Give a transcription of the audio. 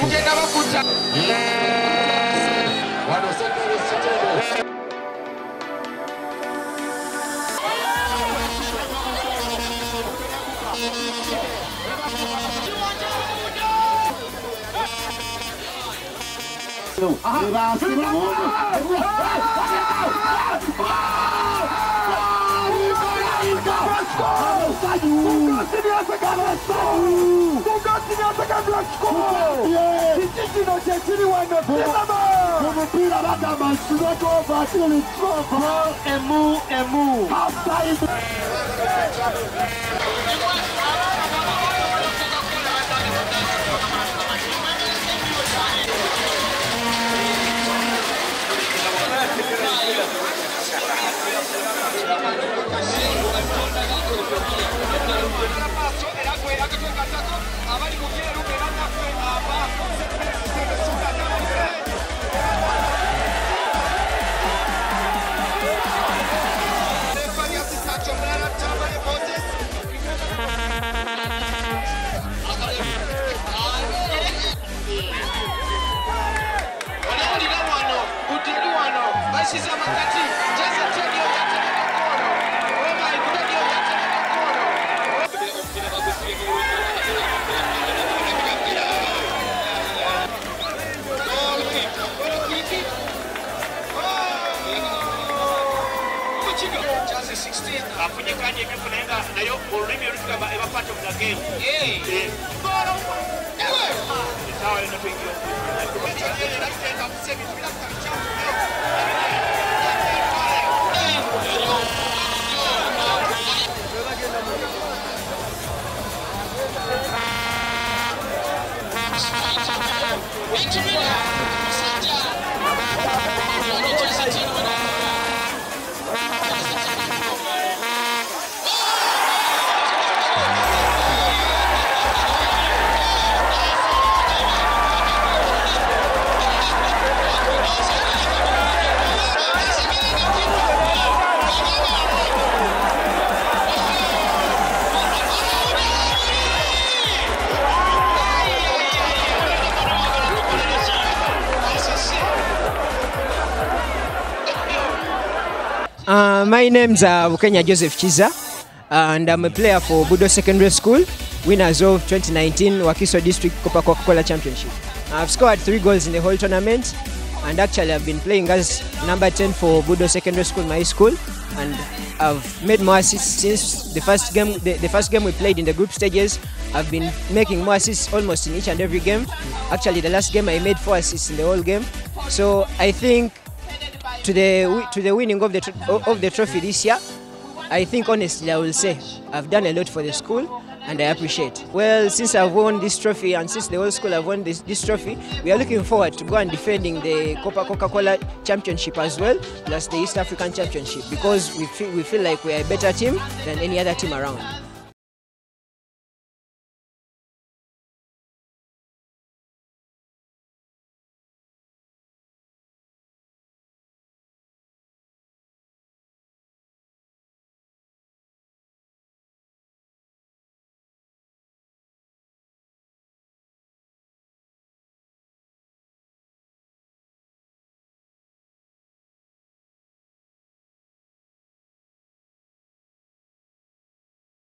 kugenda bakuta wano sekere kitebe Levanta, levanta, levanta! Kumupira bagamba nsinagova kiri kova emu emu Olawulira kadi min ko nenga dayo ko limi ruska eba part pe yo ko ni e na ke ta se mi bila ka cha Wait a minute! Sit down! Uh, my name's uh, Bukenya Joseph Kizza, and I'm a player for Budo Secondary School, winners of 2019 Wakiso District Copa Coca-Cola Championship. I've scored three goals in the whole tournament, and actually I've been playing as number 10 for Budo Secondary School, my school, and I've made more assists since the first game. The, the first game we played in the group stages. I've been making more assists almost in each and every game. Actually, the last game I made four assists in the whole game. So I think to the to the winning of the of the trophy this year, I think honestly I will say I've done a lot for the school and I appreciate. Well, since I've won this trophy and since the whole school have won this, this trophy, we are looking forward to go and defending the Copa Coca-Cola Championship as well, plus the East African Championship because we feel, we feel like we are a better team than any other team around.